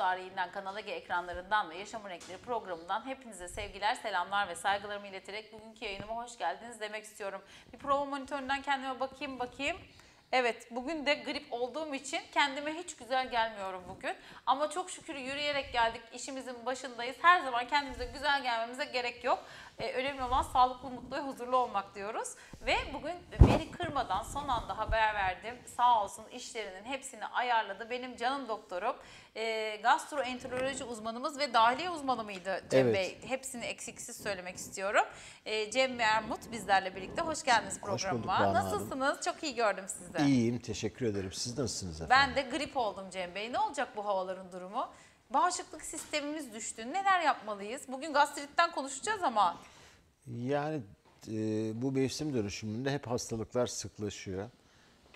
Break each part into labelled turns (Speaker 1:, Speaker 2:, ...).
Speaker 1: Mart 2019 tarihinden Kanal Ege ekranlarından ve Yaşamın Renkleri programından hepinize sevgiler, selamlar ve saygılarımı ileterek bugünkü yayınıma hoş geldiniz demek istiyorum. Bir prova monitöründen kendime bakayım bakayım. Evet bugün de grip olduğum için kendime hiç güzel gelmiyorum bugün. Ama çok şükür yürüyerek geldik işimizin başındayız. Her zaman kendimize güzel gelmemize gerek yok. Ee, önemli olan sağlıklı, mutlu ve huzurlu olmak diyoruz. Ve bugün beni kırmadan son anda haber verdim. Sağ olsun işlerinin hepsini ayarladı. Benim canım doktorum, e, gastroenteroloji uzmanımız ve dahiliye uzmanı mıydı Cem
Speaker 2: Evet.
Speaker 1: Bey? Hepsini eksiksiz söylemek istiyorum. E, Cem Mermut bizlerle birlikte. Hoş geldiniz
Speaker 2: Hoş bulduk
Speaker 1: programıma.
Speaker 2: Hanım.
Speaker 1: Nasılsınız? Çok iyi gördüm sizi.
Speaker 2: İyiyim, teşekkür ederim. Siz nasılsınız efendim?
Speaker 1: Ben de grip oldum Cem Bey. Ne olacak bu havaların durumu? Bağışıklık sistemimiz düştü. Neler yapmalıyız? Bugün gastritten konuşacağız ama
Speaker 2: Yani e, bu mevsim dönüşümünde hep hastalıklar sıklaşıyor.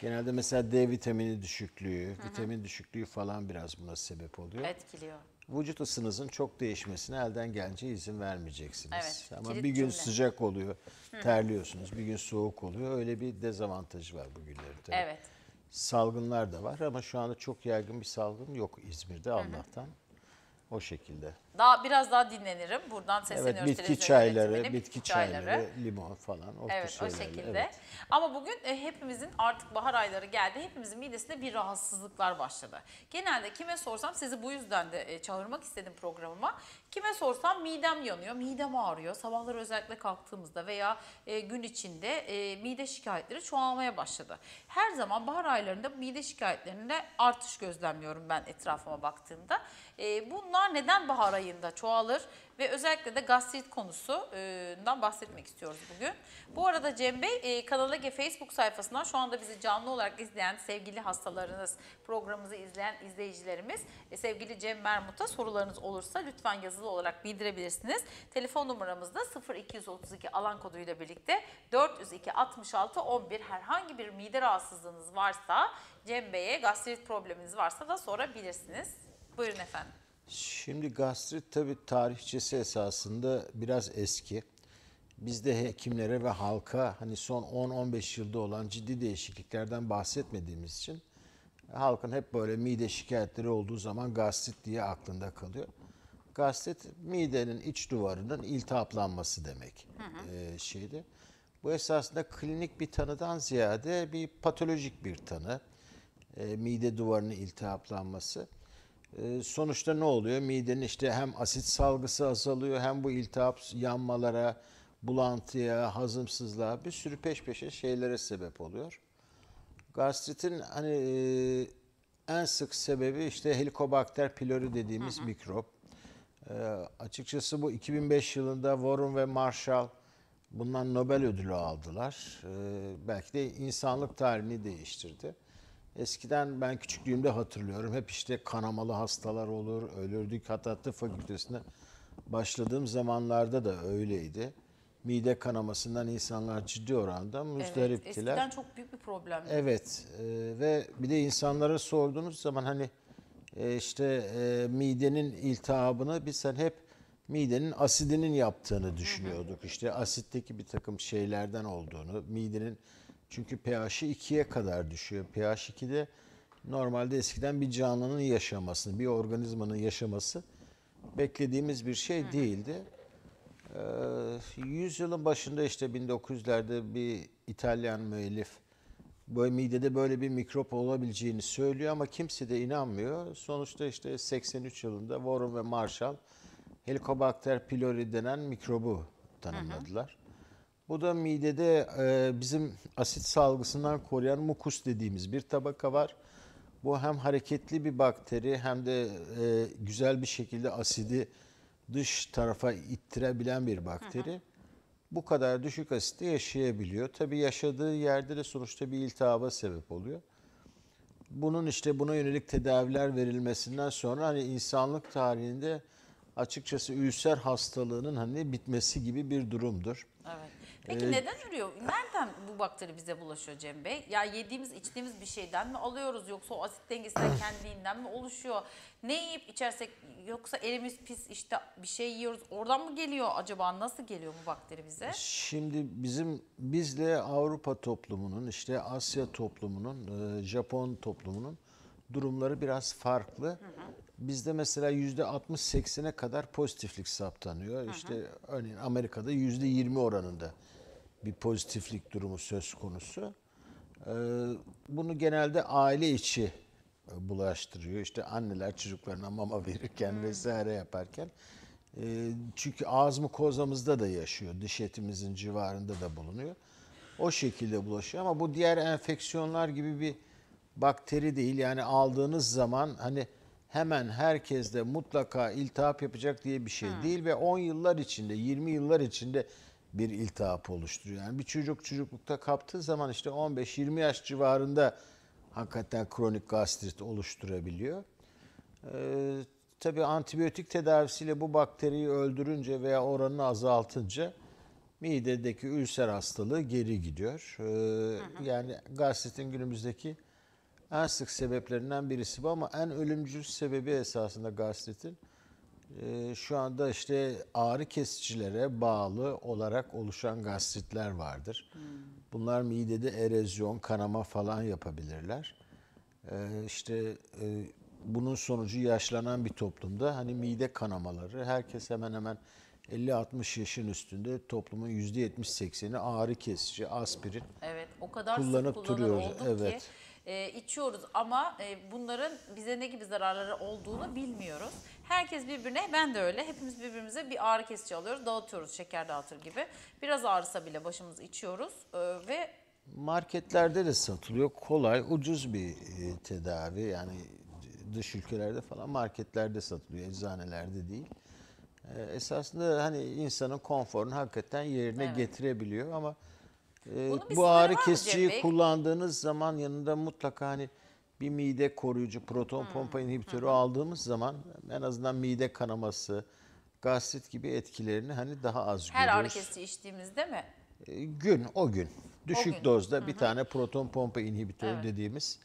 Speaker 2: Genelde mesela D vitamini düşüklüğü, vitamin düşüklüğü falan biraz buna sebep oluyor.
Speaker 1: etkiliyor.
Speaker 2: Vücut ısınızın çok değişmesine elden gelince izin vermeyeceksiniz.
Speaker 1: Evet,
Speaker 2: Ama bir gün
Speaker 1: cümle.
Speaker 2: sıcak oluyor, terliyorsunuz, bir gün soğuk oluyor. Öyle bir dezavantajı var bu günlerin tabii.
Speaker 1: Evet.
Speaker 2: Salgınlar da var ama şu anda çok yaygın bir salgın yok İzmir'de Allah'tan. O şekilde.
Speaker 1: Daha biraz daha dinlenirim. Buradan sesleniyoruz.
Speaker 2: Evet, bitki çayları,
Speaker 1: yönetimine.
Speaker 2: bitki çayları, limon falan o
Speaker 1: Evet o şekilde.
Speaker 2: evet.
Speaker 1: Ama bugün e, hepimizin artık bahar ayları geldi. Hepimizin midesinde bir rahatsızlıklar başladı. Genelde kime sorsam sizi bu yüzden de e, çağırmak istedim programıma. Kime sorsam midem yanıyor, midem ağrıyor. Sabahları özellikle kalktığımızda veya e, gün içinde mide şikayetleri çoğalmaya başladı. Her zaman bahar aylarında mide şikayetlerinde artış gözlemliyorum ben etrafıma baktığımda. Bunlar neden bahar ayında çoğalır? Ve özellikle de gastrit konusundan bahsetmek istiyoruz bugün. Bu arada Cem Bey e, Kanal Ege Facebook sayfasından şu anda bizi canlı olarak izleyen sevgili hastalarınız, programımızı izleyen izleyicilerimiz, e, sevgili Cem Mermut'a sorularınız olursa lütfen yazılı olarak bildirebilirsiniz. Telefon numaramız da 0232 alan koduyla birlikte 402 66 11 herhangi bir mide rahatsızlığınız varsa Cem Bey'e gastrit probleminiz varsa da sorabilirsiniz. Buyurun efendim.
Speaker 2: Şimdi gastrit tabii tarihçesi esasında biraz eski. Bizde hekimlere ve halka hani son 10-15 yılda olan ciddi değişikliklerden bahsetmediğimiz için halkın hep böyle mide şikayetleri olduğu zaman gastrit diye aklında kalıyor. Gastrit midenin iç duvarının iltihaplanması demek ee, şeydi. Bu esasında klinik bir tanıdan ziyade bir patolojik bir tanı. Ee, mide duvarının iltihaplanması. Ee, sonuçta ne oluyor? Midenin işte hem asit salgısı azalıyor hem bu iltihap yanmalara, bulantıya, hazımsızlığa bir sürü peş peşe şeylere sebep oluyor. Gastritin hani e, en sık sebebi işte Helicobacter pylori dediğimiz mikrop. E, açıkçası bu 2005 yılında Warren ve Marshall bundan Nobel ödülü aldılar. E, belki de insanlık tarihini değiştirdi. Eskiden ben küçüklüğümde hatırlıyorum hep işte kanamalı hastalar olur, ölürdük. Hatta tıp fakültesine başladığım zamanlarda da öyleydi. Mide kanamasından insanlar ciddi oranda
Speaker 1: Evet,
Speaker 2: müzdariptiler.
Speaker 1: eskiden çok büyük bir problemdi.
Speaker 2: Evet e, ve bir de insanlara sorduğunuz zaman hani e, işte e, midenin iltihabını biz hani hep midenin asidinin yaptığını düşünüyorduk. İşte asitteki bir takım şeylerden olduğunu, midenin çünkü pH'i 2'ye kadar düşüyor. pH 2'de normalde eskiden bir canlının yaşamasını, bir organizmanın yaşaması beklediğimiz bir şey değildi. Ee, yüzyılın başında işte 1900'lerde bir İtalyan müellif böyle midede böyle bir mikrop olabileceğini söylüyor ama kimse de inanmıyor. Sonuçta işte 83 yılında Warren ve Marshall Helicobacter pylori denen mikrobu tanımladılar. Bu da midede e, bizim asit salgısından koruyan mukus dediğimiz bir tabaka var. Bu hem hareketli bir bakteri hem de e, güzel bir şekilde asidi dış tarafa ittirebilen bir bakteri. Bu kadar düşük asitte yaşayabiliyor. Tabii yaşadığı yerde de sonuçta bir iltihaba sebep oluyor. Bunun işte buna yönelik tedaviler verilmesinden sonra hani insanlık tarihinde açıkçası ülser hastalığının hani bitmesi gibi bir durumdur.
Speaker 1: Evet. Peki
Speaker 2: Ee,
Speaker 1: neden ürüyor? Nereden bu bakteri bize bulaşıyor Cem Bey? Ya yediğimiz, içtiğimiz bir şeyden mi alıyoruz yoksa o asit dengesinden kendiliğinden mi oluşuyor? Ne yiyip içersek yoksa elimiz pis işte bir şey yiyoruz oradan mı geliyor acaba? Nasıl geliyor bu bakteri bize?
Speaker 2: Şimdi bizim bizle Avrupa toplumunun işte Asya toplumunun, e, Japon toplumunun durumları biraz farklı. Bizde mesela yüzde 60-80'e kadar pozitiflik saptanıyor. İşte örneğin Amerika'da yüzde 20 oranında bir pozitiflik durumu söz konusu. Ee, Bunu genelde aile içi e, bulaştırıyor. İşte anneler çocuklarına mama verirken vesaire yaparken. Ee, Çünkü ağız mukozamızda da yaşıyor. Diş etimizin civarında da bulunuyor. O şekilde bulaşıyor ama bu diğer enfeksiyonlar gibi bir bakteri değil. Yani aldığınız zaman hani hemen herkeste mutlaka iltihap yapacak diye bir şey değil ve 10 yıllar içinde, 20 yıllar içinde bir iltihap oluşturuyor. Yani bir çocuk çocuklukta kaptığı zaman işte 15-20 yaş civarında hakikaten kronik gastrit oluşturabiliyor. Ee, tabii antibiyotik tedavisiyle bu bakteriyi öldürünce veya oranını azaltınca midedeki ülser hastalığı geri gidiyor. Ee, Yani gastritin günümüzdeki en sık sebeplerinden birisi bu ama en ölümcül sebebi esasında gastritin şu anda işte ağrı kesicilere bağlı olarak oluşan gastritler vardır. Bunlar midede erozyon, kanama falan yapabilirler. Ee, işte e, bunun sonucu yaşlanan bir toplumda hani mide kanamaları herkes hemen hemen 50-60 yaşın üstünde toplumun %70-80'i ağrı kesici, aspirin.
Speaker 1: Evet o kadar
Speaker 2: Kullanıp
Speaker 1: olduk
Speaker 2: evet.
Speaker 1: ki e, içiyoruz ama e, bunların bize ne gibi zararları olduğunu bilmiyoruz. Herkes birbirine ben de öyle hepimiz birbirimize bir ağrı kesici alıyoruz dağıtıyoruz şeker dağıtır gibi. Biraz ağrısa bile başımız içiyoruz e, ve
Speaker 2: Marketlerde de satılıyor. Kolay, ucuz bir e, tedavi. Yani dış ülkelerde falan marketlerde satılıyor. Eczanelerde değil. E, esasında hani insanın konforunu hakikaten yerine
Speaker 1: Evet.
Speaker 2: getirebiliyor ama e, bu ağrı kesiciyi kullandığınız zaman yanında mutlaka hani bir mide koruyucu proton pompa inhibitörü aldığımız zaman en azından mide kanaması, gastrit gibi etkilerini hani daha az
Speaker 1: her
Speaker 2: görüyoruz.
Speaker 1: ağrı kesici içtiğimizde mi?
Speaker 2: E, Gün, o gün. Düşük
Speaker 1: gün.
Speaker 2: dozda bir tane proton pompa inhibitörü dediğimiz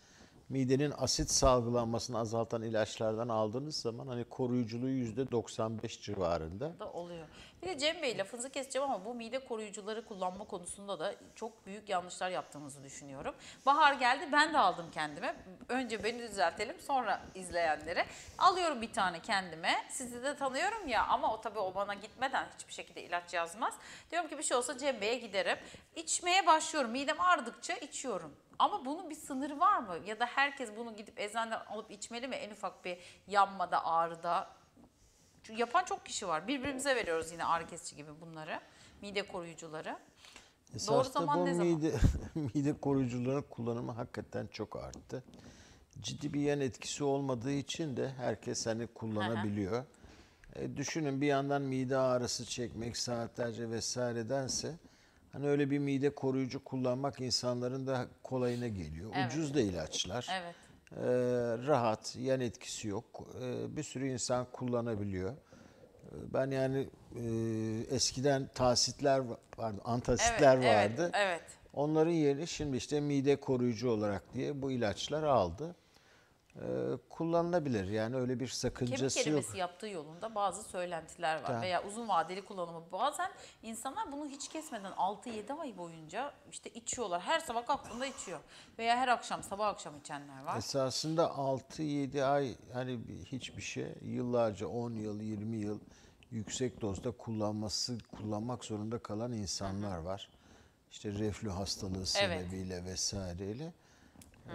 Speaker 2: midenin asit salgılanmasını azaltan ilaçlardan aldığınız zaman hani koruyuculuğu %95 civarında.
Speaker 1: da oluyor. Bir de Cem Bey lafınızı keseceğim ama bu mide koruyucuları kullanma konusunda da çok büyük yanlışlar yaptığımızı düşünüyorum. Bahar geldi ben de aldım kendime. Önce beni düzeltelim sonra izleyenlere. Alıyorum bir tane kendime. Sizi de tanıyorum ya ama o tabii o bana gitmeden hiçbir şekilde ilaç yazmaz. Diyorum ki bir şey olsa Cem Bey'e giderim. İçmeye başlıyorum. Midem ağrıdıkça içiyorum. Ama bunun bir sınırı var mı? Ya da herkes bunu gidip eczaneden alıp içmeli mi? En ufak bir yanmada, ağrıda, çünkü yapan çok kişi var. Birbirimize veriyoruz yine ağrı kesici gibi bunları. Mide koruyucuları.
Speaker 2: Esasında
Speaker 1: zaman
Speaker 2: bu
Speaker 1: ne zaman?
Speaker 2: mide, mide koruyucuların kullanımı hakikaten çok arttı. Ciddi bir yan etkisi olmadığı için de herkes hani kullanabiliyor. E, düşünün bir yandan mide ağrısı çekmek saatlerce vesairedense hani öyle bir mide koruyucu kullanmak insanların da kolayına geliyor.
Speaker 1: Evet.
Speaker 2: Ucuz da ilaçlar.
Speaker 1: Evet.
Speaker 2: E, rahat, yan etkisi yok. E, bir sürü insan kullanabiliyor. E, Ben yani e, eskiden tasitler vardı, antasitler
Speaker 1: evet,
Speaker 2: vardı.
Speaker 1: Evet, evet.
Speaker 2: Onların yerini şimdi işte mide koruyucu olarak diye bu ilaçlar aldı. E, kullanılabilir yani öyle bir
Speaker 1: Kemik
Speaker 2: sakıncası yok.
Speaker 1: erimesi yaptığı yolunda bazı söylentiler var
Speaker 2: Tamam.
Speaker 1: veya uzun vadeli kullanımı. Bazen insanlar bunu hiç kesmeden 6-7 ay boyunca işte içiyorlar. Her sabah kalktığında içiyor. Veya her akşam sabah akşam içenler var.
Speaker 2: Esasında 6-7 ay hani bir- hiçbir şey yıllarca 10 yıl 20 yıl yüksek dozda kullanması kullanmak zorunda kalan insanlar var. İşte reflü hastalığı
Speaker 1: Evet.
Speaker 2: sebebiyle vesaireyle.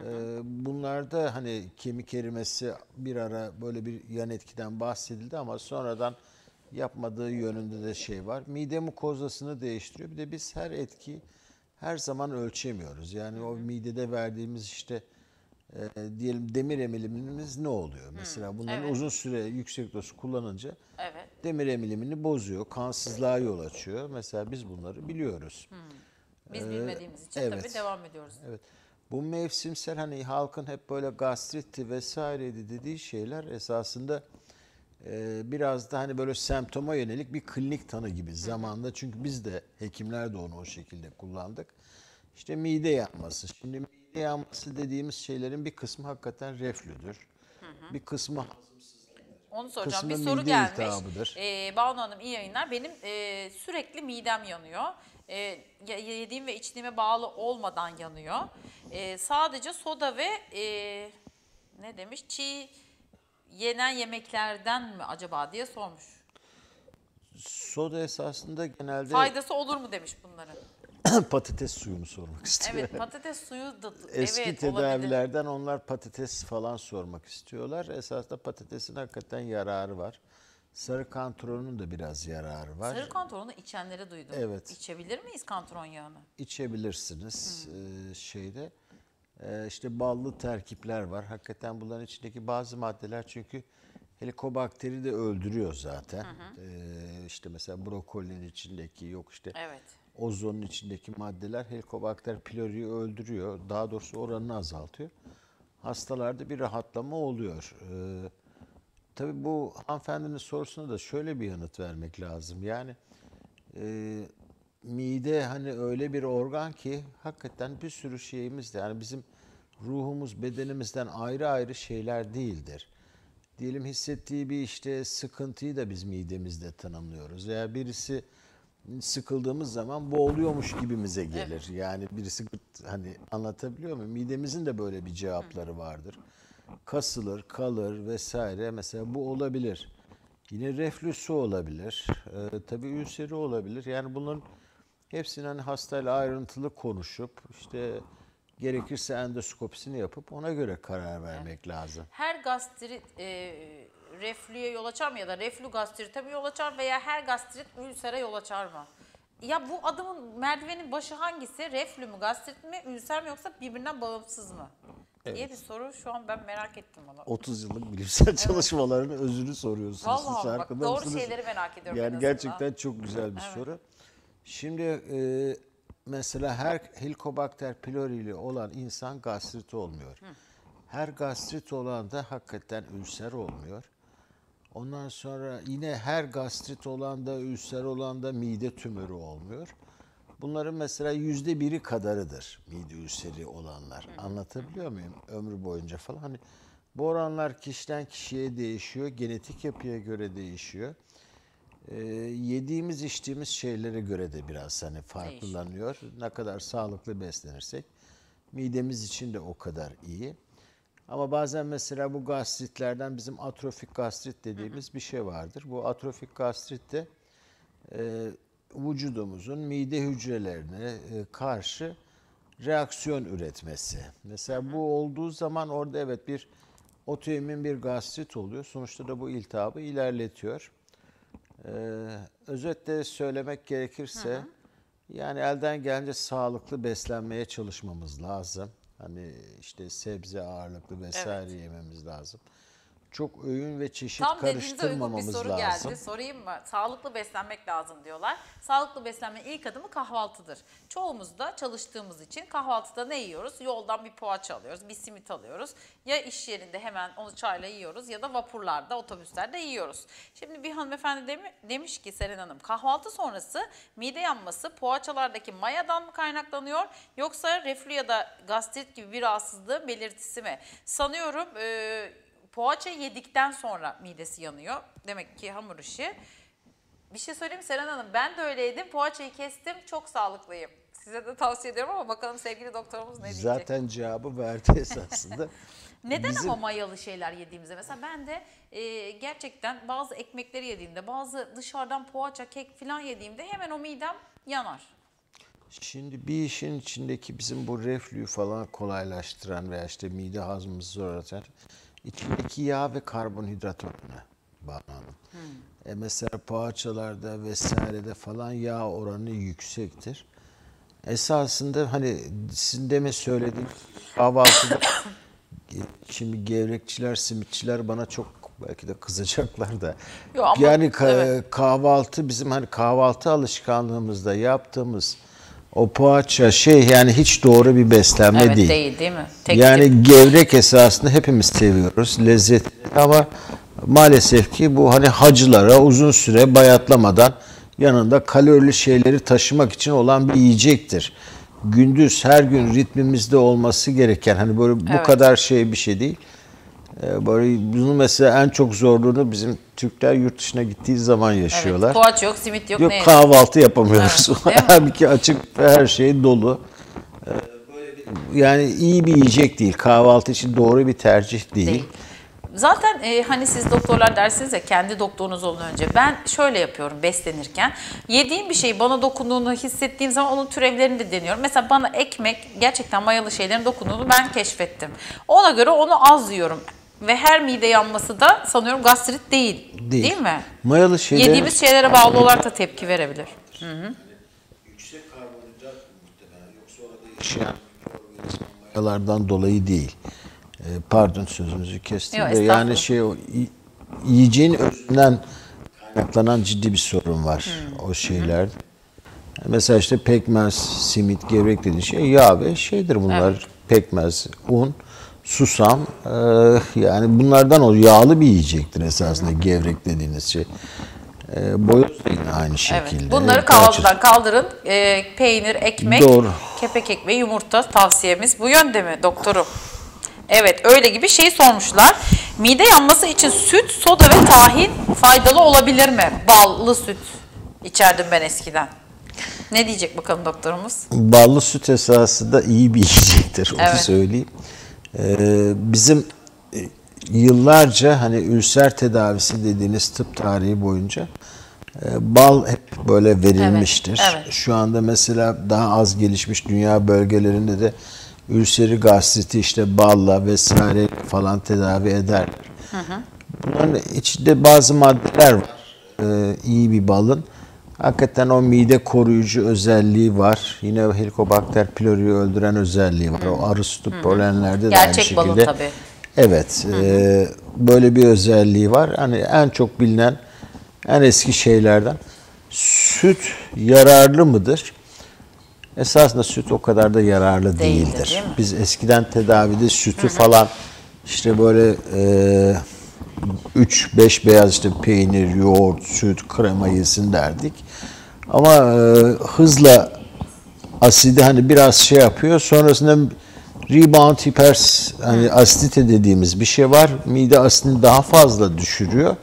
Speaker 2: Ee, bunlarda hani kemik erimesi bir ara böyle bir yan etkiden bahsedildi ama sonradan yapmadığı yönünde de şey var. Mide mukozasını değiştiriyor. Bir de biz her etki her zaman ölçemiyoruz. Yani o midede verdiğimiz işte e, diyelim demir emilimimiz ne oluyor? Mesela bunların
Speaker 1: evet.
Speaker 2: uzun süre yüksek doz kullanınca
Speaker 1: Evet.
Speaker 2: demir emilimini bozuyor, kansızlığa yol açıyor. Mesela biz bunları biliyoruz.
Speaker 1: Biz bilmediğimiz için
Speaker 2: Ee, evet.
Speaker 1: tabii devam ediyoruz.
Speaker 2: Evet. Bu mevsimsel hani halkın hep böyle gastritti vesaireydi dediği şeyler esasında e, biraz da hani böyle semptoma yönelik bir klinik tanı gibi zamanda çünkü biz de hekimler de onu o şekilde kullandık. İşte mide yanması. Şimdi mide yanması dediğimiz şeylerin bir kısmı hakikaten reflüdür. Bir kısmı
Speaker 1: Onu soracağım.
Speaker 2: Kısmı
Speaker 1: bir soru gelmiş. Ee, Banu Hanım iyi yayınlar. Benim e, sürekli midem yanıyor. E, ye- yediğim ve içtiğime bağlı olmadan yanıyor. E, sadece soda ve e, Ne demiş? Çiğ yenen yemeklerden mi acaba diye sormuş.
Speaker 2: Soda esasında genelde
Speaker 1: Faydası olur mu demiş bunların.
Speaker 2: patates suyunu sormak istiyor.
Speaker 1: Evet patates suyu da
Speaker 2: Eski
Speaker 1: evet, olabilir.
Speaker 2: tedavilerden onlar patates falan sormak istiyorlar. Esasında patatesin hakikaten yararı var. Sarı kantaronun da biraz yararı var.
Speaker 1: Sarı kantoronu içenleri duydum.
Speaker 2: Evet.
Speaker 1: İçebilir miyiz kantaron yağını?
Speaker 2: içebilirsiniz ee, şeyde. Ee, işte ballı terkipler var. Hakikaten bunların içindeki bazı maddeler çünkü helikobakteri de öldürüyor zaten. Ee, işte mesela brokolinin içindeki yok işte
Speaker 1: Evet.
Speaker 2: ozonun içindeki maddeler helikobakter pylori'yi öldürüyor. Daha doğrusu oranını azaltıyor. Hastalarda bir rahatlama oluyor. Ee, tabii bu hanımefendinin sorusuna da şöyle bir yanıt vermek lazım. Yani e, mide hani öyle bir organ ki hakikaten bir sürü şeyimiz de yani bizim ruhumuz bedenimizden ayrı ayrı şeyler değildir. Diyelim hissettiği bir işte sıkıntıyı da biz midemizde tanımlıyoruz. Veya birisi sıkıldığımız zaman boğuluyormuş gibimize gelir. Yani birisi hani anlatabiliyor muyum? Midemizin de böyle bir cevapları vardır. Kasılır, kalır vesaire. Mesela bu olabilir. Yine reflüsü olabilir. Ee, tabii ülseri olabilir. Yani bunların hepsini hani hastayla ayrıntılı konuşup işte gerekirse endoskopisini yapıp ona göre karar vermek lazım.
Speaker 1: Her gastrit e, reflüye yol açar mı ya da reflü gastrite mi yol açar veya her gastrit ülsere yol açar mı? Ya bu adımın merdivenin başı hangisi? Reflü mü, gastrit mi, ülser mi yoksa birbirinden bağımsız mı? Diye bir soru şu an ben merak ettim valla.
Speaker 2: 30 yıllık bilimsel çalışmaların özünü soruyorsunuz.
Speaker 1: Vallahi
Speaker 2: Siz
Speaker 1: bak, doğru
Speaker 2: mısınız?
Speaker 1: şeyleri merak ediyorum
Speaker 2: Yani gerçekten çok güzel bir soru. Şimdi e, mesela her Helicobacter pylori ile olan insan gastrit olmuyor. Her gastrit olan da hakikaten ülser olmuyor. Ondan sonra yine her gastrit olan da ülser olan da mide tümörü olmuyor. Bunların mesela yüzde biri kadarıdır mide ülseri olanlar. Anlatabiliyor muyum? Ömrü boyunca falan. Hani bu oranlar kişiden kişiye değişiyor. Genetik yapıya göre değişiyor. Ee, yediğimiz içtiğimiz şeylere göre de biraz hani farklılanıyor. Ne kadar sağlıklı beslenirsek midemiz için de o kadar iyi. Ama bazen mesela bu gastritlerden bizim atrofik gastrit dediğimiz bir şey vardır. Bu atrofik gastrit de e, vücudumuzun mide hücrelerine e, karşı reaksiyon üretmesi. Mesela bu olduğu zaman orada evet bir otoimmün bir gastrit oluyor. Sonuçta da bu iltihabı ilerletiyor. Ee, özetle söylemek gerekirse yani elden gelince sağlıklı beslenmeye çalışmamız lazım. Hani işte sebze ağırlıklı vesaire yememiz lazım. Çok öğün ve çeşit
Speaker 1: Tam dediğinize uygun bir
Speaker 2: karıştırmamamız
Speaker 1: soru
Speaker 2: lazım.
Speaker 1: geldi. Sorayım mı? Sağlıklı beslenmek lazım diyorlar. Sağlıklı beslenmenin ilk adımı kahvaltıdır. Çoğumuz da çalıştığımız için kahvaltıda ne yiyoruz? Yoldan bir poğaça alıyoruz, bir simit alıyoruz. Ya iş yerinde hemen onu çayla yiyoruz ya da vapurlarda, otobüslerde yiyoruz. Şimdi bir hanımefendi demi- demiş ki Seren Hanım, kahvaltı sonrası mide yanması poğaçalardaki mayadan mı kaynaklanıyor yoksa reflü ya da gastrit gibi bir rahatsızlığın belirtisi mi? Sanıyorum e, poğaça yedikten sonra midesi yanıyor. Demek ki hamur işi. Bir şey söyleyeyim mi Seren Hanım? Ben de öyleydim. Poğaçayı kestim. Çok sağlıklıyım. Size de tavsiye ediyorum ama bakalım sevgili doktorumuz ne diyecek.
Speaker 2: Zaten cevabı verdi esasında.
Speaker 1: Neden
Speaker 2: bizim-
Speaker 1: ama mayalı şeyler yediğimizde? Mesela ben de e, gerçekten bazı ekmekleri yediğimde, bazı dışarıdan poğaça, kek falan yediğimde hemen o midem yanar.
Speaker 2: Şimdi bir işin içindeki bizim bu reflüyü falan kolaylaştıran veya işte mide hazmımızı zorlatan içindeki yağ ve karbonhidrat oranı Banu Hanım. E mesela poğaçalarda vesairede falan yağ oranı yüksektir. Esasında hani sizin demin söylediğiniz kahvaltıda şimdi gevrekçiler, simitçiler bana çok belki de kızacaklar da.
Speaker 1: Yo ama-
Speaker 2: yani ka-
Speaker 1: evet.
Speaker 2: kahvaltı bizim hani kahvaltı alışkanlığımızda yaptığımız o poğaça şey yani hiç doğru bir beslenme
Speaker 1: Evet
Speaker 2: değil.
Speaker 1: değil değil mi? Tek
Speaker 2: yani
Speaker 1: tip.
Speaker 2: gevrek esasında hepimiz seviyoruz lezzetli ama maalesef ki bu hani hacılara uzun süre bayatlamadan yanında kalorili şeyleri taşımak için olan bir yiyecektir. Gündüz her gün ritmimizde olması gereken hani böyle bu
Speaker 1: Evet.
Speaker 2: kadar şey bir şey değil. Ee, Böyle bunu mesela en çok zorluğunu bizim Türkler yurt dışına gittiği zaman yaşıyorlar.
Speaker 1: Evet, poğaça yok, simit yok,
Speaker 2: Yok
Speaker 1: ne?
Speaker 2: kahvaltı yapamıyoruz.
Speaker 1: Evet?
Speaker 2: Halbuki açık her şey dolu. Ee, yani iyi bir yiyecek değil. Kahvaltı için doğru bir tercih değil.
Speaker 1: Değil. Zaten e, hani siz doktorlar dersiniz ya kendi doktorunuz olun önce. Ben şöyle yapıyorum beslenirken. Yediğim bir şey bana dokunduğunu hissettiğim zaman onun türevlerini de deniyorum. Mesela bana ekmek gerçekten mayalı şeylerin dokunduğunu ben keşfettim. Ona göre onu az yiyorum. Ve her mide yanması da sanıyorum gastrit değil.
Speaker 2: Değil.
Speaker 1: Değil, mi?
Speaker 2: Mayalı şeyler
Speaker 1: Yediğimiz şeylere bağlı olarak da tepki verebilir.
Speaker 2: yüksek karbonhidrat muhtemelen yoksa orada yaşayan mayalardan dolayı değil. Ee, pardon sözünüzü kestim
Speaker 1: Yok,
Speaker 2: de yani şey o yiyeceğin özünden kaynaklanan ciddi bir sorun var o şeyler. Mesela işte pekmez, simit, gevrek dediğin şey yağ ve şeydir bunlar. Pekmez, un, susam eee, yani bunlardan o yağlı bir yiyecektir esasında gevrek dediğiniz şey. Eee boyoz da yine aynı
Speaker 1: Evet.
Speaker 2: şekilde.
Speaker 1: Bunları
Speaker 2: Parça-
Speaker 1: kahvaltıdan kaldırın. Ee, peynir, ekmek,
Speaker 2: Doğru.
Speaker 1: kepek ekmeği, yumurta tavsiyemiz bu yönde mi doktorum? Evet öyle gibi şey sormuşlar. Mide yanması için süt, soda ve tahin faydalı olabilir mi? Ballı süt içerdim ben eskiden. Ne diyecek bakalım doktorumuz?
Speaker 2: Ballı süt esasında iyi bir yiyecektir. Onu
Speaker 1: Evet.
Speaker 2: söyleyeyim. Ee, bizim e, yıllarca hani ülser tedavisi dediğiniz tıp tarihi boyunca e, bal hep böyle verilmiştir.
Speaker 1: Evet, evet.
Speaker 2: Şu anda mesela daha az gelişmiş dünya bölgelerinde de ülseri gastriti işte balla vesaire falan tedavi eder. Bunların içinde bazı maddeler var. Ee, iyi bir balın. Hakikaten o mide koruyucu özelliği var. Yine Helicobacter pylori'yi öldüren özelliği var. O arı sütü polenlerde de aynı
Speaker 1: Gerçek balın
Speaker 2: şekilde.
Speaker 1: tabii.
Speaker 2: Evet. e, böyle bir özelliği var. Hani en çok bilinen en eski şeylerden. Süt yararlı mıdır? Esasında süt o kadar da yararlı
Speaker 1: Değildir,
Speaker 2: değildir.
Speaker 1: değil mi?
Speaker 2: Biz eskiden tedavide sütü falan işte böyle e, 3-5 beyaz işte peynir, yoğurt, süt, krema yesin derdik. Ama e, hızla asidi hani biraz şey yapıyor. Sonrasında rebound hiper hani asidite dediğimiz bir şey var. Mide asidini daha fazla düşürüyor.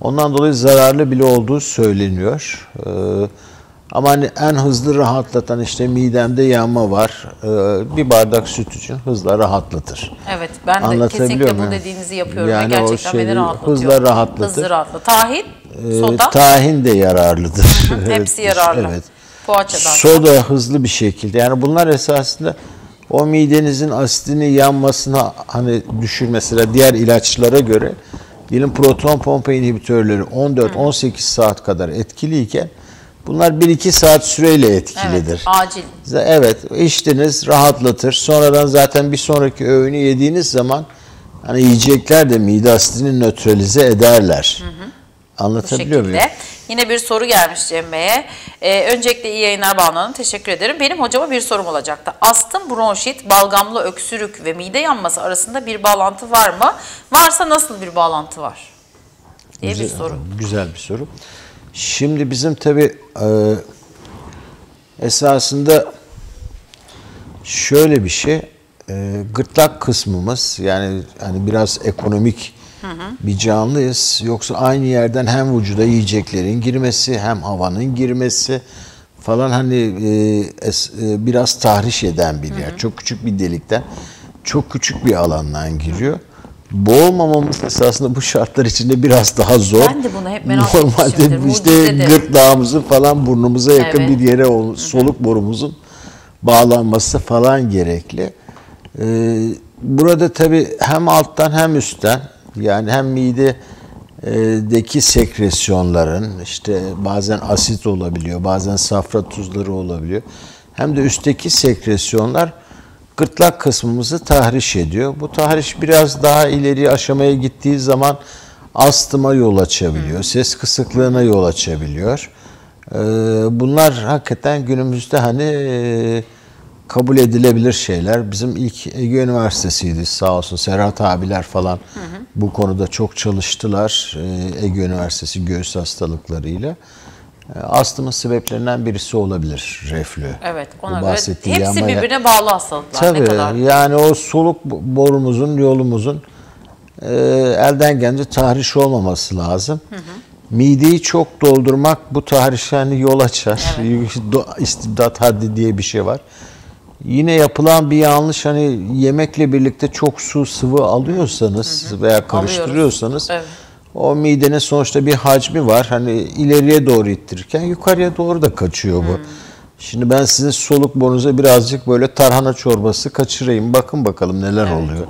Speaker 2: Ondan dolayı zararlı bile olduğu söyleniyor. Ee, ama hani en hızlı rahatlatan işte midemde yanma var. Ee, bir bardak süt için hızla rahatlatır.
Speaker 1: Evet ben de kesinlikle bu
Speaker 2: muyum?
Speaker 1: dediğinizi yapıyorum.
Speaker 2: Yani
Speaker 1: ve gerçekten
Speaker 2: şeyi
Speaker 1: beni rahatlatıyor.
Speaker 2: hızla rahatlatır.
Speaker 1: Hızlı rahatlatır. Tahin,
Speaker 2: Ee,
Speaker 1: soda
Speaker 2: tahin de yararlıdır.
Speaker 1: hepsi yararlı.
Speaker 2: Evet.
Speaker 1: Bu açıdan.
Speaker 2: Soda hızlı bir şekilde. Yani bunlar esasında o midenizin asidini yanmasına hani düşür mesela diğer ilaçlara göre diyelim proton pompa inhibitörleri 14-18 saat kadar etkiliyken bunlar 1-2 saat süreyle
Speaker 1: Evet,
Speaker 2: etkilidir.
Speaker 1: acil.
Speaker 2: Evet, içtiniz, rahatlatır. Sonradan zaten bir sonraki öğünü yediğiniz zaman hani yiyecekler de mide asidini nötralize ederler.
Speaker 1: Bu
Speaker 2: Anlatabiliyor muyum?
Speaker 1: Yine bir soru gelmiş Cem Bey'e. Ee, öncelikle iyi yayınlar Banu Hanım. Teşekkür ederim. Benim hocama bir sorum olacaktı. Astım, bronşit, balgamlı öksürük ve mide yanması arasında bir bağlantı var mı? Varsa nasıl bir bağlantı var? Diye bir
Speaker 2: Güzel-
Speaker 1: soru.
Speaker 2: Güzel bir soru. Şimdi bizim tabi esasında şöyle bir şey e, gırtlak kısmımız yani hani biraz ekonomik bir canlıyız. Yoksa aynı yerden hem vücuda yiyeceklerin girmesi hem havanın girmesi falan hani e, es- e, biraz tahriş eden bir yer. Çok küçük bir delikten çok küçük bir alandan giriyor. Boğulmamamız esasında bu şartlar içinde biraz daha zor.
Speaker 1: Ben de bunu hep merak.
Speaker 2: Normalde işte gırtlağımızın falan burnumuza yakın
Speaker 1: Evet.
Speaker 2: bir yere soluk borumuzun bağlanması falan gerekli. Ee, burada tabii hem alttan hem üstten yani hem midedeki sekresyonların işte bazen asit olabiliyor, bazen safra tuzları olabiliyor. Hem de üstteki sekresyonlar gırtlak kısmımızı tahriş ediyor. Bu tahriş biraz daha ileri aşamaya gittiği zaman astıma yol açabiliyor, ses kısıklığına yol açabiliyor. Ee, bunlar hakikaten günümüzde hani e, kabul edilebilir şeyler. Bizim ilk Ege Üniversitesi'ydi sağ olsun Serhat abiler falan bu konuda çok çalıştılar. Ee, Ege Üniversitesi göğüs hastalıklarıyla. Ee, Astımın sebeplerinden birisi olabilir reflü.
Speaker 1: Evet ona göre hepsi
Speaker 2: yanmaya-
Speaker 1: birbirine bağlı hastalıklar.
Speaker 2: Tabii
Speaker 1: ne kadar?
Speaker 2: yani o soluk borumuzun, yolumuzun e, elden gelince tahriş olmaması lazım. Mideyi çok doldurmak bu tahrişe hani yol açar. Do- İstibdat haddi diye bir şey var. Yine yapılan bir yanlış hani yemekle birlikte çok su sıvı alıyorsanız veya karıştırıyorsanız
Speaker 1: Evet.
Speaker 2: O midenin sonuçta bir hacmi var. Hani ileriye doğru ittirirken yukarıya doğru da kaçıyor bu. Şimdi ben sizin soluk borunuza birazcık böyle tarhana çorbası kaçırayım. Bakın bakalım neler oluyor.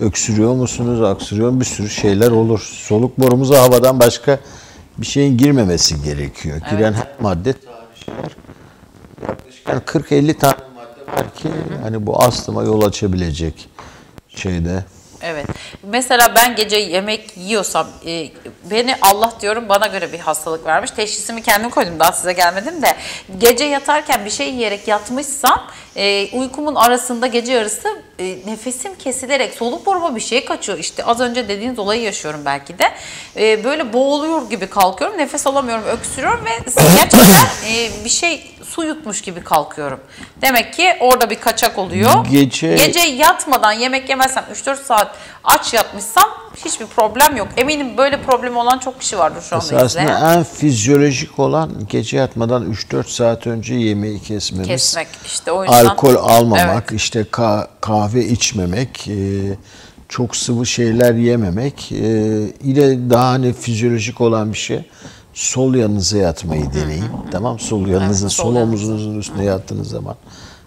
Speaker 2: Öksürüyor musunuz? Aksırıyor mu? Bir sürü şeyler olur. Soluk borumuza havadan başka bir şeyin girmemesi gerekiyor. Giren her madde yaklaşık yani 40-50 tane madde var ki hani bu astıma yol açabilecek şeyde.
Speaker 1: Evet. Mesela ben gece yemek yiyorsam e, beni Allah diyorum bana göre bir hastalık vermiş. Teşhisimi kendim koydum daha size gelmedim de. Gece yatarken bir şey yiyerek yatmışsam e, uykumun arasında gece yarısı e, nefesim kesilerek soluk boruma bir şey kaçıyor. İşte az önce dediğiniz olayı yaşıyorum belki de. E, böyle boğuluyor gibi kalkıyorum. Nefes alamıyorum, öksürüyorum ve gerçekten e, bir şey su yutmuş gibi kalkıyorum. Demek ki orada bir kaçak oluyor.
Speaker 2: Gece-
Speaker 1: Gece yatmadan yemek yemezsem 3-4 saat aç yatmışsam hiçbir problem yok. Eminim böyle problemi olan çok kişi vardır şu anda
Speaker 2: Esasında
Speaker 1: izleyen.
Speaker 2: en fizyolojik olan gece yatmadan 3-4 saat önce yemeği kesmemiz.
Speaker 1: Kesmek işte o yüzden.
Speaker 2: Alkol almamak,
Speaker 1: Evet.
Speaker 2: işte ka- kahve içmemek, e, çok sıvı şeyler yememek. E, yine daha hani fizyolojik olan bir şey. Sol yanınıza yatmayı deneyin. Tamam sol yanınıza,
Speaker 1: Evet, sol
Speaker 2: omuzunuzun üstüne yattığınız zaman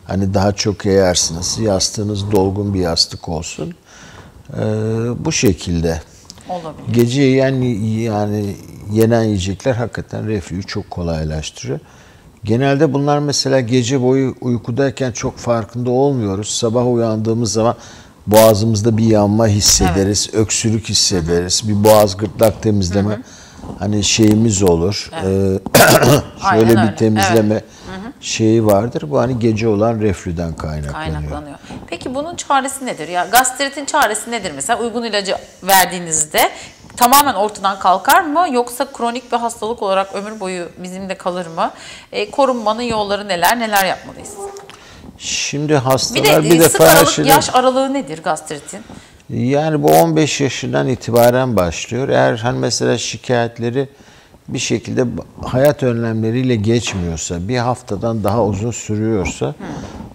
Speaker 2: hani daha çok yayarsınız. Yastığınız dolgun bir yastık olsun. E, bu şekilde.
Speaker 1: Olabilir.
Speaker 2: Gece yani yani yenen yiyecekler hakikaten reflüyü çok kolaylaştırıyor. Genelde bunlar mesela gece boyu uykudayken çok farkında olmuyoruz. Sabah uyandığımız zaman boğazımızda bir yanma hissederiz, öksürük hissederiz, bir boğaz gırtlak temizleme hani şeyimiz olur. Ee,
Speaker 1: Aynen
Speaker 2: şöyle
Speaker 1: öyle,
Speaker 2: bir temizleme şeyi vardır. Bu hani gece olan reflüden kaynaklanıyor.
Speaker 1: Kaynaklanıyor. Peki bunun çaresi nedir? Ya gastritin çaresi nedir mesela? Uygun ilacı verdiğinizde tamamen ortadan kalkar mı yoksa kronik bir hastalık olarak ömür boyu bizimle kalır mı? E, korunmanın yolları neler? Neler yapmalıyız?
Speaker 2: Şimdi
Speaker 1: Bir
Speaker 2: hastalar
Speaker 1: de,
Speaker 2: bir,
Speaker 1: e, sık
Speaker 2: defa
Speaker 1: aralık
Speaker 2: şimdi-
Speaker 1: yaş aralığı nedir gastritin?
Speaker 2: Yani bu 15 yaşından itibaren başlıyor. Eğer hani mesela şikayetleri bir şekilde hayat önlemleriyle geçmiyorsa, bir haftadan daha uzun sürüyorsa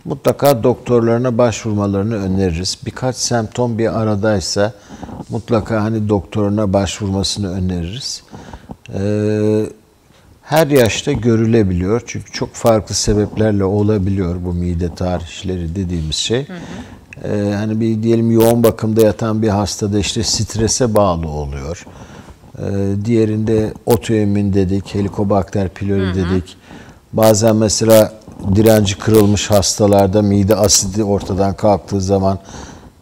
Speaker 2: mutlaka doktorlarına başvurmalarını öneririz. Birkaç semptom bir aradaysa mutlaka hani doktoruna başvurmasını öneririz. Ee, her yaşta görülebiliyor. Çünkü çok farklı sebeplerle olabiliyor bu mide tarihleri dediğimiz şey. Ee, hani bir diyelim yoğun bakımda yatan bir hastada işte strese bağlı oluyor. Ee, diğerinde otoimmün dedik, helikobakter pylori dedik. Bazen mesela direnci kırılmış hastalarda mide asidi ortadan kalktığı zaman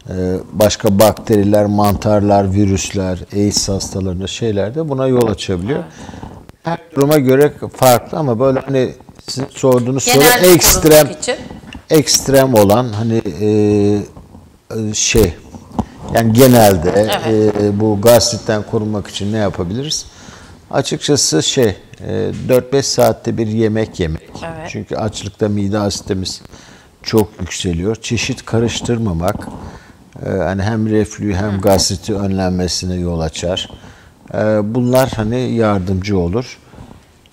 Speaker 2: e, başka bakteriler, mantarlar, virüsler, AIDS hastalarında şeylerde buna yol açabiliyor. Her duruma göre farklı ama böyle hani sizin sorduğunuz soru
Speaker 1: Genel
Speaker 2: ekstrem
Speaker 1: korunmak için.
Speaker 2: ekstrem olan hani e, e, şey yani genelde e, bu gastritten korunmak için ne yapabiliriz? Açıkçası şey e, 4-5 saatte bir yemek yemek.
Speaker 1: Evet.
Speaker 2: Çünkü açlıkta mide asitimiz çok yükseliyor. Çeşit karıştırmamak e, hani hem reflü hem gastriti önlenmesine yol açar. E, bunlar hani yardımcı olur.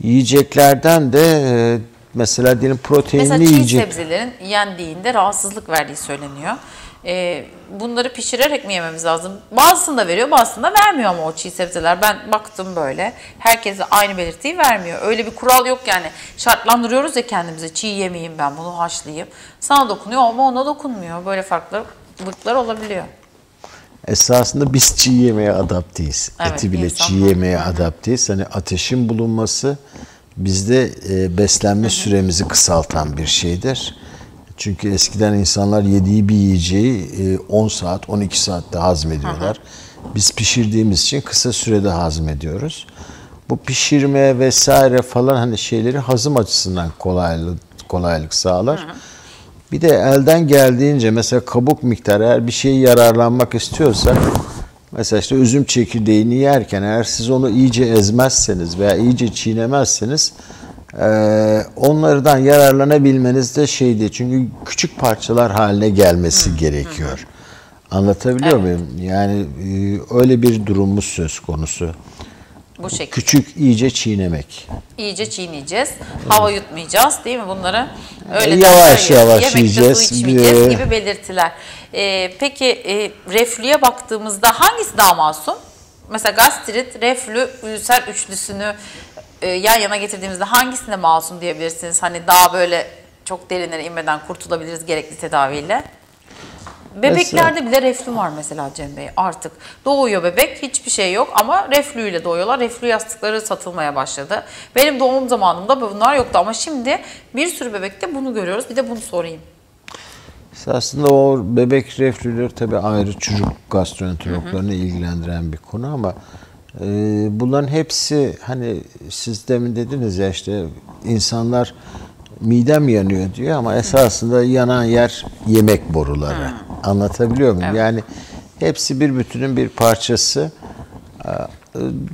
Speaker 2: Yiyeceklerden de e, mesela diyelim proteinli
Speaker 1: Mesela
Speaker 2: yiyecek.
Speaker 1: sebzelerin yendiğinde rahatsızlık verdiği söyleniyor. Ee, bunları pişirerek mi yememiz lazım? Bazısını da veriyor, bazısını da vermiyor ama o çiğ sebzeler. Ben baktım böyle. Herkese aynı belirtiyi vermiyor. Öyle bir kural yok yani. Şartlandırıyoruz ya kendimize. Çiğ yemeyeyim ben bunu haşlayayım. Sana dokunuyor ama ona dokunmuyor. Böyle farklılıklar olabiliyor.
Speaker 2: Esasında biz çiğ yemeğe adapteyiz.
Speaker 1: Evet,
Speaker 2: Eti bile çiğ yemeğe adapteyiz. Hani ateşin bulunması bizde e, beslenme süremizi kısaltan bir şeydir. Çünkü eskiden insanlar yediği bir yiyeceği e, 10 saat, 12 saatte hazmediyorlar. Biz pişirdiğimiz için kısa sürede hazmediyoruz. Bu pişirme vesaire falan hani şeyleri hazım açısından kolaylık kolaylık sağlar. Bir de elden geldiğince mesela kabuk miktarı eğer bir şeyi yararlanmak istiyorsak mesela işte üzüm çekirdeğini yerken eğer siz onu iyice ezmezseniz veya iyice çiğnemezseniz eee, onlardan yararlanabilmeniz de şeydi. Çünkü küçük parçalar haline gelmesi gerekiyor. Anlatabiliyor muyum? Yani e, öyle bir durumumuz söz konusu.
Speaker 1: Bu şekilde.
Speaker 2: Küçük iyice çiğnemek.
Speaker 1: İyice çiğneyeceğiz. Hava yutmayacağız değil mi bunları? Öyle
Speaker 2: Yavaş yavaş
Speaker 1: yemekte
Speaker 2: yiyeceğiz.
Speaker 1: su içmeyeceğiz gibi belirtiler. Ee, peki e, reflüye baktığımızda hangisi daha masum? Mesela gastrit, reflü, ülser üçlüsünü e, yan yana getirdiğimizde hangisine masum diyebilirsiniz? Hani daha böyle çok derinlere inmeden kurtulabiliriz gerekli tedaviyle. Bebeklerde bile reflü var mesela Cem Bey artık. Doğuyor bebek hiçbir şey yok ama reflüyle doğuyorlar. Reflü yastıkları satılmaya başladı. Benim doğum zamanımda bunlar yoktu ama şimdi bir sürü bebekte bunu görüyoruz. Bir de bunu sorayım.
Speaker 2: Aslında o bebek reflüleri tabii ayrı çocuk gastroenterologlarını ilgilendiren bir konu ama bunların hepsi hani siz demin dediniz ya işte insanlar midem yanıyor diyor ama esasında yanan yer yemek boruları. Anlatabiliyor muyum? Yani hepsi bir bütünün bir parçası. E,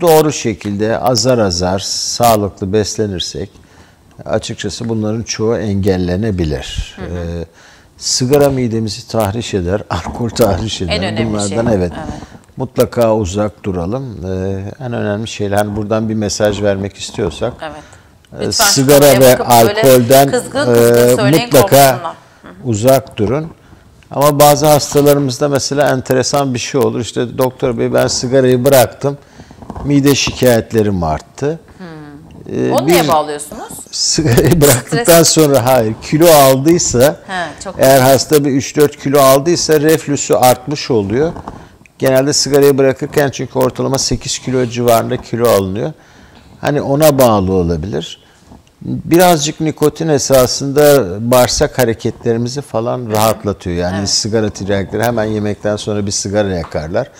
Speaker 2: Doğru şekilde azar azar sağlıklı beslenirsek açıkçası bunların çoğu engellenebilir. Ee, sigara midemizi tahriş eder, alkol tahriş eder.
Speaker 1: En önemli
Speaker 2: Bunlardan
Speaker 1: şey.
Speaker 2: evet,
Speaker 1: Evet.
Speaker 2: Mutlaka uzak duralım. Ee, en önemli şeyler hani buradan bir mesaj vermek istiyorsak
Speaker 1: Evet.
Speaker 2: e,
Speaker 1: Lütfen
Speaker 2: sigara ve alkolden
Speaker 1: kızgın
Speaker 2: e,
Speaker 1: kızgın
Speaker 2: mutlaka uzak durun. Ama bazı hastalarımızda mesela enteresan bir şey olur. İşte doktor bey ben sigarayı bıraktım. Mide şikayetlerim arttı. Ee,
Speaker 1: Onu
Speaker 2: bir-
Speaker 1: neye bağlıyorsunuz?
Speaker 2: sigarayı bıraktıktan sonra hayır kilo aldıysa
Speaker 1: He, çok
Speaker 2: eğer hasta bir 3-4 kilo aldıysa reflüsü artmış oluyor. Genelde sigarayı bırakırken çünkü ortalama 8 kilo civarında kilo alınıyor. Hani ona bağlı olabilir. Birazcık nikotin esasında bağırsak hareketlerimizi falan rahatlatıyor. Yani sigara tiryakları hemen yemekten sonra bir sigara yakarlar.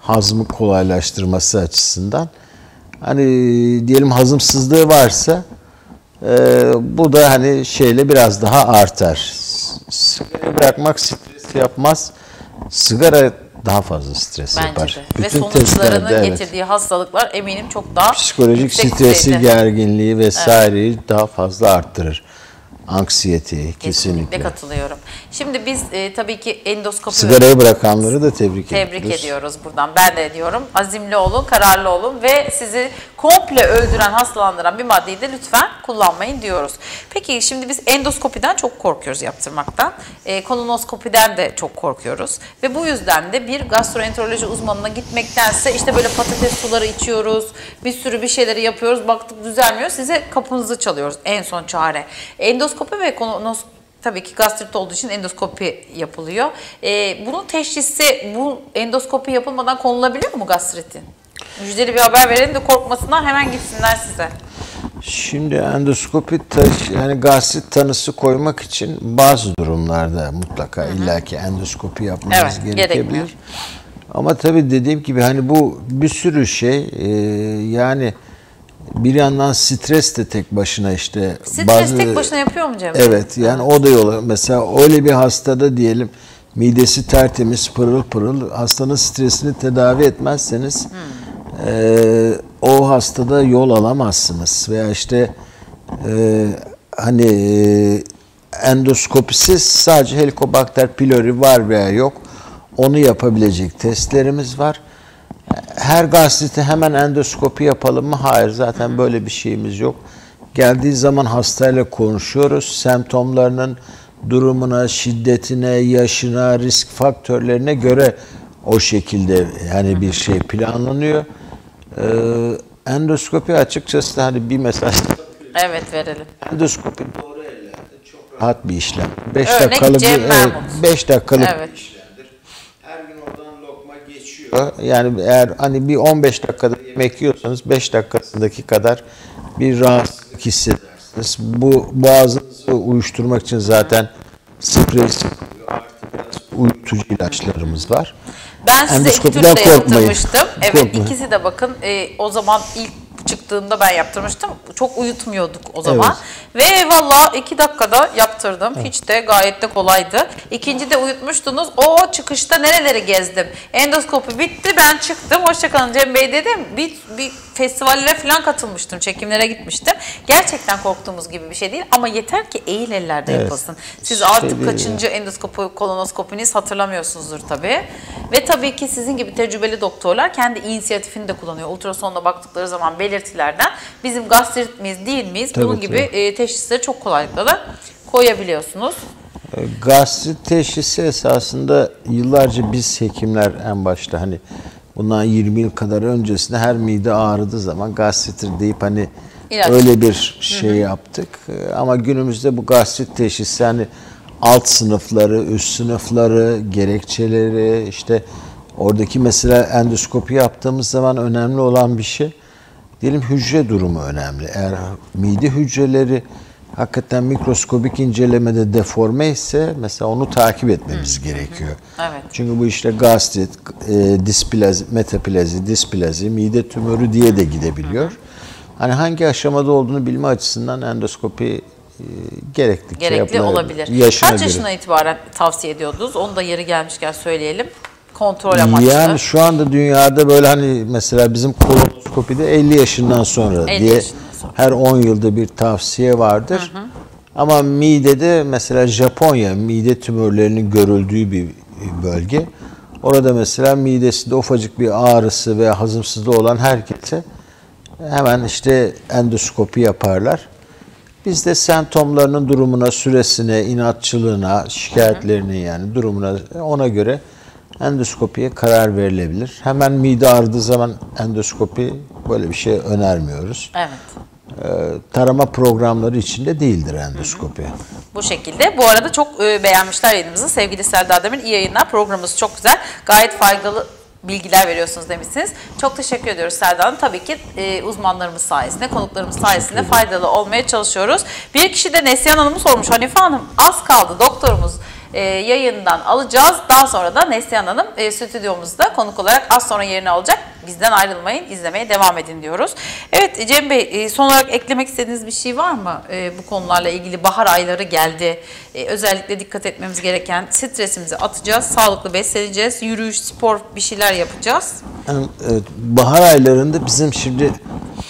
Speaker 2: Hazmı kolaylaştırması açısından. Hani diyelim hazımsızlığı varsa e, bu da hani şeyle biraz daha artar. Sigara bırakmak stres yapmaz. Sigara daha fazla stres
Speaker 1: Bence
Speaker 2: yapar.
Speaker 1: de. Ve sonuçlarının getirdiği hastalıklar eminim çok daha
Speaker 2: Psikolojik stresi,
Speaker 1: düzeyde.
Speaker 2: gerginliği vesaireyi daha fazla arttırır. Anksiyeteyi
Speaker 1: Kesinlikle
Speaker 2: kesinlikle.
Speaker 1: katılıyorum. Şimdi biz e, tabii ki endoskopi
Speaker 2: Sigarayı bırakanları da tebrik,
Speaker 1: Tebrik
Speaker 2: ediyoruz.
Speaker 1: ediyoruz buradan. Ben de ediyorum. Azimli olun, kararlı olun ve sizi komple öldüren, hastalandıran bir maddeyi de lütfen kullanmayın diyoruz. Peki şimdi biz endoskopiden çok korkuyoruz yaptırmaktan. E, kolonoskopiden de çok korkuyoruz. Ve bu yüzden de bir gastroenteroloji uzmanına gitmektense işte böyle patates suları içiyoruz, bir sürü bir şeyleri yapıyoruz, baktık düzelmiyor. Size kapınızı çalıyoruz en son çare. Endoskopi ve kolonoskopi Tabii ki gastrit olduğu için endoskopi yapılıyor. Ee, bunun teşhisi bu endoskopi yapılmadan konulabiliyor mu gastritin? Müjdeli bir haber verelim de korkmasınlar hemen gitsinler size.
Speaker 2: Şimdi endoskopi taş, yani gastrit tanısı koymak için bazı durumlarda mutlaka illaki endoskopi yapmanız
Speaker 1: Evet,
Speaker 2: gerekebilir.
Speaker 1: gerekmiyor.
Speaker 2: Ama tabii dediğim gibi hani bu bir sürü şey e, yani bir yandan stres de tek başına işte
Speaker 1: Stres tek başına yapıyor mu Cem?
Speaker 2: Evet yani o da yola mesela öyle bir hastada diyelim midesi tertemiz pırıl pırıl hastanın stresini tedavi etmezseniz eee, o hastada yol alamazsınız veya işte eee, hani eee, endoskopisiz sadece Helicobacter pylori var veya yok onu yapabilecek testlerimiz var. Her gastrite hemen endoskopi yapalım mı? Hayır zaten böyle bir şeyimiz yok. Geldiği zaman hastayla konuşuyoruz. Semptomlarının durumuna, şiddetine, yaşına, risk faktörlerine göre o şekilde yani bir şey planlanıyor. Ee, endoskopi açıkçası hani bir mesaj
Speaker 1: Evet verelim.
Speaker 2: endoskopi doğru ellerde çok rahat bir işlem. 5
Speaker 1: Örnek
Speaker 2: dakikalık bir
Speaker 1: Mahmut.
Speaker 2: 5 dakikalık
Speaker 1: Evet.
Speaker 2: bir işlemdir. Her gün oradan lokma geçiyor. Yani eğer hani bir 15 dakikada yemek yiyorsanız 5 dakikasındaki kadar bir rahatsızlık hissedersiniz. Bu boğazınızı uyuşturmak için zaten sprey uyutucu ilaçlarımız var.
Speaker 1: Ben size iki
Speaker 2: Endoskopiden
Speaker 1: türlü de
Speaker 2: korkmayın.
Speaker 1: Evet
Speaker 2: Korkmayın.
Speaker 1: ikisi de bakın e, o zaman ilk çıktı çıktığında ben yaptırmıştım. Çok uyutmuyorduk o zaman. Ve valla iki dakikada yaptırdım. Hiç de gayet de kolaydı. İkinci de uyutmuştunuz. O çıkışta nereleri gezdim. Endoskopi bitti ben çıktım. Hoşçakalın Cem Bey dedim. Bir, bir festivallere falan katılmıştım. Çekimlere gitmiştim. Gerçekten korktuğumuz gibi bir şey değil. Ama yeter ki eğil ellerde
Speaker 2: Evet.
Speaker 1: yapılsın. Siz
Speaker 2: Şey
Speaker 1: artık
Speaker 2: değil
Speaker 1: kaçıncı endoskopi, kolonoskopiniz hatırlamıyorsunuzdur tabii. Ve tabii ki sizin gibi tecrübeli doktorlar kendi inisiyatifini de kullanıyor. Ultrasonla baktıkları zaman belirtilerden bizim gastrit miyiz değil miyiz
Speaker 2: Tabii,
Speaker 1: bunun gibi
Speaker 2: tabii.
Speaker 1: e, teşhisleri çok kolaylıkla da koyabiliyorsunuz.
Speaker 2: E, Gastrit teşhisi esasında yıllarca biz hekimler en başta hani bundan 20 yıl kadar öncesinde her mide ağrıdığı zaman gastritir deyip hani
Speaker 1: İlaç.
Speaker 2: öyle bir şey yaptık. E, Ama günümüzde bu gastrit teşhisi hani alt sınıfları, üst sınıfları, gerekçeleri işte oradaki mesela endoskopi yaptığımız zaman önemli olan bir şey diyelim hücre durumu önemli. Eğer mide hücreleri hakikaten mikroskobik incelemede deforme ise mesela onu takip etmemiz gerekiyor.
Speaker 1: Evet.
Speaker 2: Çünkü bu işte gastrit, e, displazi, metaplazi, displazi, mide tümörü diye de gidebiliyor. Hani hangi aşamada olduğunu bilme açısından endoskopi e,
Speaker 1: Gerekli
Speaker 2: yapılabilir.
Speaker 1: olabilir.
Speaker 2: Yaşına
Speaker 1: Kaç
Speaker 2: göre.
Speaker 1: yaşına itibaren tavsiye ediyordunuz? Onu da yeri gelmişken söyleyelim. Kontrol amaçlı.
Speaker 2: Yani şu anda dünyada böyle hani mesela bizim kolonoskopide 50 yaşından sonra
Speaker 1: 50
Speaker 2: diye
Speaker 1: yaşından sonra.
Speaker 2: her 10 yılda bir tavsiye vardır. Ama midede mesela Japonya mide tümörlerinin görüldüğü bir bölge. Orada mesela midesinde ufacık bir ağrısı veya hazımsızlığı olan herkese hemen işte endoskopi yaparlar. Biz de semptomlarının durumuna, süresine, inatçılığına, şikayetlerinin yani durumuna ona göre endoskopiye karar verilebilir. Hemen mide ağrıdığı zaman endoskopi böyle bir şey önermiyoruz.
Speaker 1: Evet.
Speaker 2: Ee, tarama programları içinde değildir endoskopi.
Speaker 1: Bu şekilde. Bu arada çok e, beğenmişler yayınımızı. Sevgili Serdar Demir iyi yayınlar. Programımız çok güzel. Gayet faydalı bilgiler veriyorsunuz demişsiniz. Çok teşekkür ediyoruz Serdar Hanım. Tabii ki e, uzmanlarımız sayesinde, konuklarımız sayesinde faydalı olmaya çalışıyoruz. Bir kişi de Neslihan Hanım'ı sormuş. Hanife Hanım az kaldı doktorumuz e, yayından alacağız. Daha sonra da Neslihan Hanım e, stüdyomuzda konuk olarak az sonra yerini alacak. Bizden ayrılmayın, izlemeye devam edin diyoruz. Evet Cem Bey e, son olarak eklemek istediğiniz bir şey var mı e, bu konularla ilgili? Bahar ayları geldi. E, özellikle dikkat etmemiz gereken stresimizi atacağız, sağlıklı besleneceğiz, yürüyüş, spor bir şeyler yapacağız.
Speaker 2: Yani, evet, bahar aylarında bizim şimdi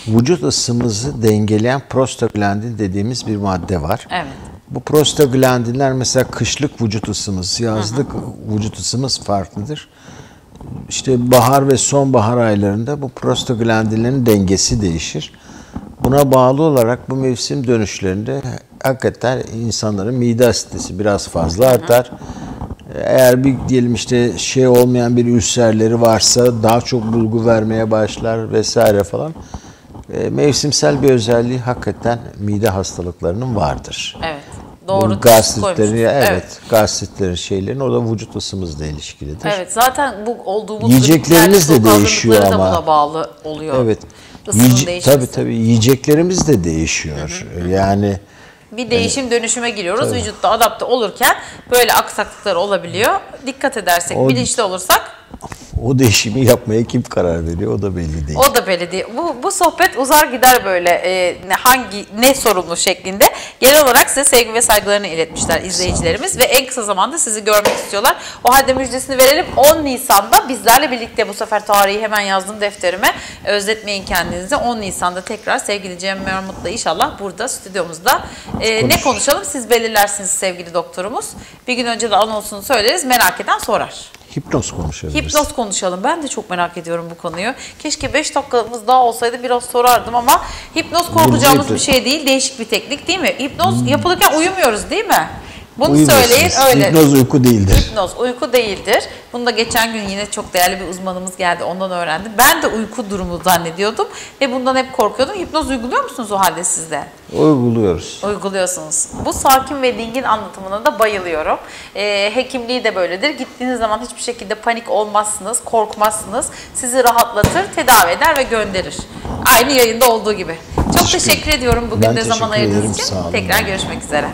Speaker 2: vücut ısımızı dengeleyen prostaglandin dediğimiz bir madde var.
Speaker 1: Evet.
Speaker 2: Bu prostaglandinler mesela kışlık vücut ısımız, yazlık vücut ısımız farklıdır. İşte bahar ve sonbahar aylarında bu prostaglandinlerin dengesi değişir. Buna bağlı olarak bu mevsim dönüşlerinde hakikaten insanların mide asitesi biraz fazla artar. Eğer bir diyelim işte şey olmayan bir ülserleri varsa daha çok bulgu vermeye başlar vesaire falan. E, Mevsimsel bir özelliği hakikaten mide hastalıklarının vardır.
Speaker 1: Evet. Doğru.
Speaker 2: Bu gastritleri
Speaker 1: koymuşsunuz.
Speaker 2: evet, gastritlerin şeylerin o da vücut ısımızla ilişkilidir.
Speaker 1: Evet zaten bu olduğumuz
Speaker 2: Yiyeceklerimiz de değişiyor
Speaker 1: da
Speaker 2: ama.
Speaker 1: buna bağlı oluyor.
Speaker 2: Evet.
Speaker 1: Değişmesi.
Speaker 2: tabii tabii yiyeceklerimiz de değişiyor. Yani
Speaker 1: Bir değişim dönüşüme giriyoruz. Vücutta adapte olurken böyle aksaklıklar olabiliyor. Dikkat edersek,
Speaker 2: O-
Speaker 1: bilinçli olursak
Speaker 2: o değişimi yapmaya kim karar veriyor o da belli değil.
Speaker 1: o da belli değil. Bu, bu sohbet uzar gider böyle e, hangi ne sorumlu şeklinde. Genel olarak size sevgi ve saygılarını iletmişler izleyicilerimiz ve en kısa zamanda sizi görmek istiyorlar. O halde müjdesini verelim. 10 Nisan'da bizlerle birlikte bu sefer tarihi hemen yazdım defterime. Özletmeyin kendinizi. 10 Nisan'da tekrar sevgili Cem Mermut'la inşallah burada stüdyomuzda e, ne konuşalım siz belirlersiniz sevgili doktorumuz. Bir gün önce de anonsunu söyleriz. Merak eden sorar.
Speaker 2: Hipnoz konuşabiliriz.
Speaker 1: Hipnoz konuşalım. Ben de çok merak ediyorum bu konuyu. Keşke 5 dakikamız daha olsaydı biraz sorardım ama hipnoz korkacağımız bir şey değil. Değişik bir teknik değil mi? Hipnoz yapılırken uyumuyoruz değil mi? Bunu söyleyin öyle.
Speaker 2: Hipnoz uyku değildir.
Speaker 1: Hipnoz uyku değildir. Bunu da geçen gün yine çok değerli bir uzmanımız geldi ondan öğrendim. Ben de uyku durumu zannediyordum ve bundan hep korkuyordum. Hipnoz uyguluyor musunuz o halde sizde?
Speaker 2: Uyguluyoruz.
Speaker 1: uyguluyorsunuz. Bu sakin ve dingin anlatımına da bayılıyorum. Ee, hekimliği de böyledir. Gittiğiniz zaman hiçbir şekilde panik olmazsınız, korkmazsınız. Sizi rahatlatır, tedavi eder ve gönderir. Aynı yayında olduğu gibi. Çok teşekkür, ediyorum bugün
Speaker 2: Ben
Speaker 1: de zaman
Speaker 2: teşekkür
Speaker 1: ayırdığınız için. Tekrar görüşmek üzere.